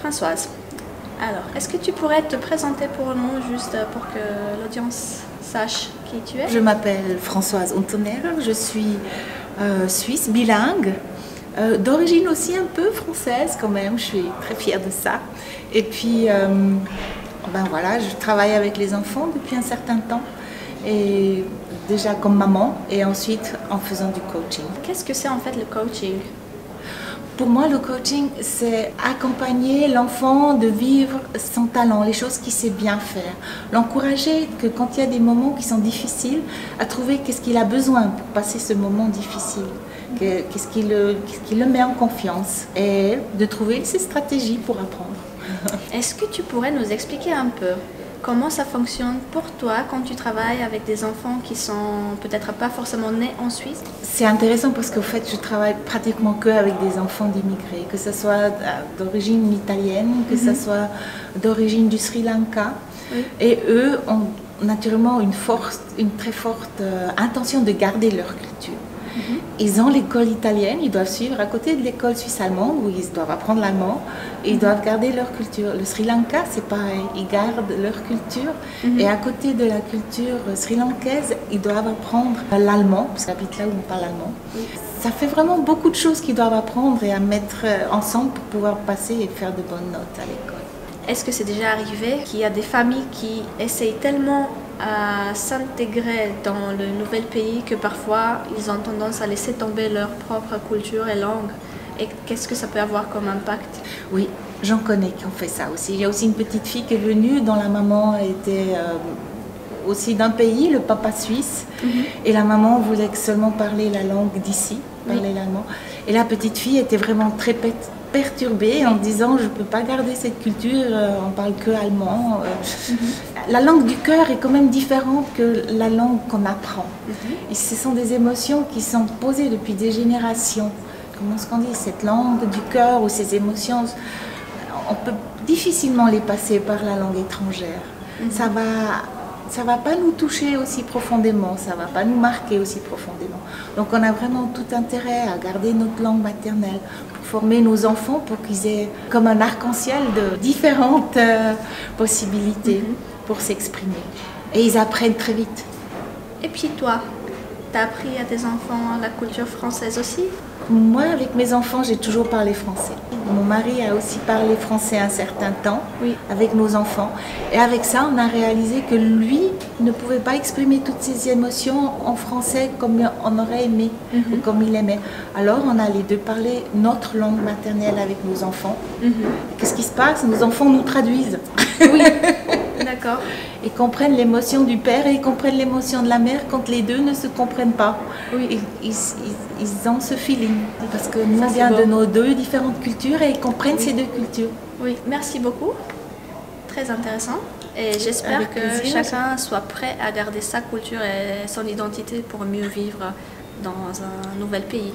Françoise. Alors, est-ce que tu pourrais te présenter pour nous, juste pour que l'audience sache qui tu es? Je m'appelle Françoise Ontoner, je suis euh, suisse, bilingue, euh, d'origine aussi un peu française quand même, je suis très fière de ça. Et puis, euh, ben voilà, je travaille avec les enfants depuis un certain temps, et déjà comme maman, et ensuite en faisant du coaching. Qu'est-ce que c'est en fait le coaching? Pour moi, le coaching, c'est accompagner l'enfant de vivre son talent, les choses qu'il sait bien faire. L'encourager que quand il y a des moments qui sont difficiles, à trouver qu'est-ce qu'il a besoin pour passer ce moment difficile. Qu'est-ce qui, le, qui le met en confiance et de trouver ses stratégies pour apprendre. Est-ce que tu pourrais nous expliquer un peu Comment ça fonctionne pour toi quand tu travailles avec des enfants qui sont peut-être pas forcément nés en Suisse? C'est intéressant parce qu'au fait, je travaille pratiquement que avec des enfants d'immigrés, que ce soit d'origine italienne, que ce mhm. soit d'origine du Sri Lanka. Et eux ont naturellement une, force, une très forte euh, intention de garder leur culture. Mhm. Ils ont l'école italienne, ils doivent suivre à côté de l'école suisse-allemande où ils doivent apprendre l'allemand ils doivent garder leur culture. Le Sri Lanka, c'est pareil, ils gardent leur culture mhm. et à côté de la culture sri-lankaise, ils doivent apprendre l'allemand, parce qu'ils habitent là où on parle allemand. Ça fait vraiment beaucoup de choses qu'ils doivent apprendre et à mettre ensemble pour pouvoir passer et faire de bonnes notes à l'école. Est-ce que c'est déjà arrivé qu'il y a des familles qui essayent tellement à s'intégrer dans le nouvel pays que parfois ils ont tendance à laisser tomber leur propre culture et langue et qu'est-ce que ça peut avoir comme impact? Oui, j'en connais qui ont fait ça aussi. Il y a aussi une petite fille qui est venue dont la maman était euh, aussi d'un pays, le papa suisse, mhm. et la maman voulait seulement parler la langue d'ici, parler l'allemand. Et la petite fille était vraiment très perturbée en disant je ne peux pas garder cette culture, euh, on parle que allemand. Euh. Mhm. La langue du cœur est quand même différente que la langue qu'on apprend. Mhm. Et ce sont des émotions qui sont posées depuis des générations comment ce qu'on dit, cette langue du cœur ou ces émotions, on peut difficilement les passer par la langue étrangère. Mhm. Ça va ça va pas nous toucher aussi profondément, ça va pas nous marquer aussi profondément. Donc on a vraiment tout intérêt à garder notre langue maternelle pour former nos enfants pour qu'ils aient comme un arc-en-ciel de différentes euh, possibilités mhm. pour s'exprimer. Et ils apprennent très vite. Et puis toi, tu as appris à tes enfants la culture française aussi moi, avec mes enfants, j'ai toujours parlé français. Mon mari a aussi parlé français un certain temps avec nos enfants. Et avec ça, on a réalisé que lui ne pouvait pas exprimer toutes ses émotions en français comme on aurait aimé mhm. ou comme il aimait. Alors, on a les deux parlé notre langue maternelle avec nos enfants. Mhm. Qu'est-ce qui se passe? Nos enfants nous traduisent. Oui. D'accord. Ils comprennent l'émotion du père et ils comprennent l'émotion de la mère quand les deux ne se comprennent pas. Oui. Ils, ils, ont ce feeling. Parce que nous, on vient de nos deux différentes cultures et ils comprennent ces deux cultures. Oui, merci beaucoup. Très intéressant. Et j'espère que chacun soit prêt à garder sa culture et son identité pour mieux vivre dans un nouvel pays.